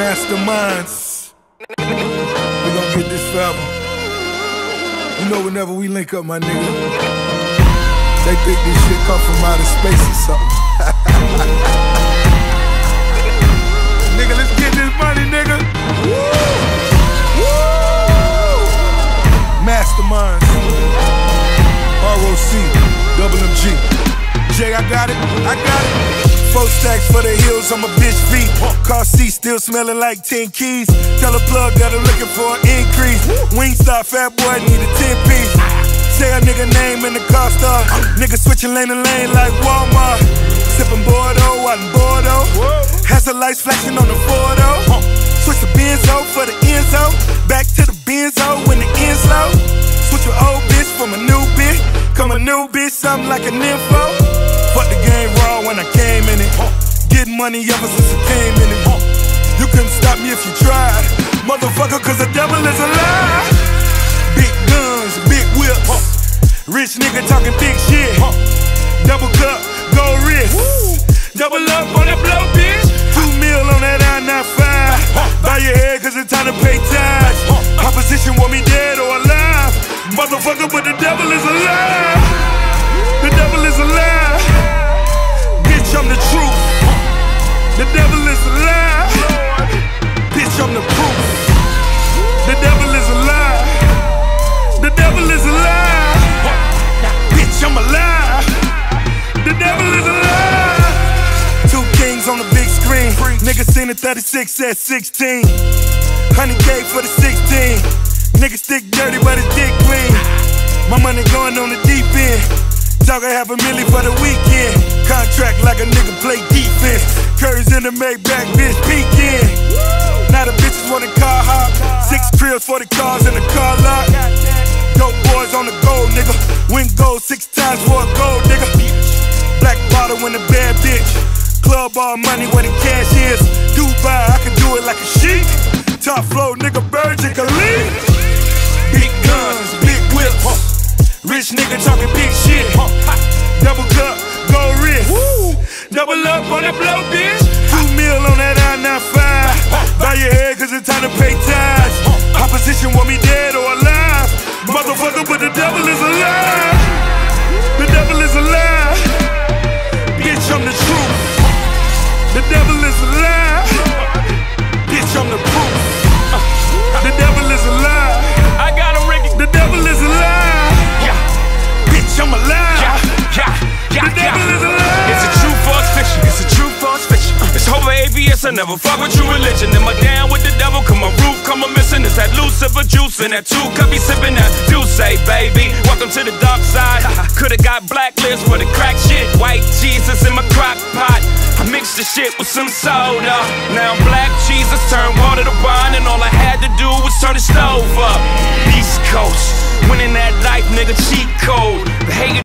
masterminds. We gon' get this forever. You know, whenever we link up, my nigga, they think this shit come from outer space or something. nigga, let's get this money, nigga. Woo! Woo! Masterminds. ROC, double MG. Jay, I got it, I got it. Four stacks for the heels on my bitch feet. Car seat still smelling like 10 keys. Tell a plug that I'm looking for an increase. Wingstop, fat boy, need a 10 piece. Say a nigga name in the car star. Nigga switching lane to lane like Walmart. Sipping Bordeaux, out in Bordeaux. Has the lights flashing on the Fordo. Switch the Benzo for the Enzo. Back to the Benzo when the low. Switch your old bitch from a new bitch. Come a new bitch, something like an info. Money ever since I came in it. You couldn't stop me if you tried. Motherfucker, cause the devil is alive. Big guns, big whips. Rich nigga talking big shit. The devil is a alive. Bitch, I'm the proof. The devil is a alive. The devil is a alive. Bitch, I'm alive. The devil is a alive. Two kings on the big screen. Niggas seen the 36 at 16. 100K for the 16. Niggas stick dirty, but his dick clean. My money going on the deep end. Talking half a million for the weekend. Contract like a nigga play defense. Curry's in the Maybach, bitch, peeking. Now the bitches want a car hop. Six cribs for the cars in the car lot. Dope boys on the gold, nigga. Win gold six times for a gold, nigga. Black bottle in the bad bitch. Club all money where the cash is. Dubai, I can do it like a sheik. Top flow, nigga, Virgin Khalid. Big guns, big whips. Rich nigga talking big shit. Double cup, gold wrist. Double up on that blow, bitch. Mil on that I-95. Bow your head cause it's time to pay tax. ABS. I never fuck with true religion. Am I down with the devil? Come my roof, come a missing. It's that Lucifer juice and that two cup be sipping that juice, say baby. Welcome to the dark side. Coulda got blacklist for the crack shit. White Jesus in my crock pot. I mixed the shit with some soda. Now I'm black Jesus, turn water to wine, and all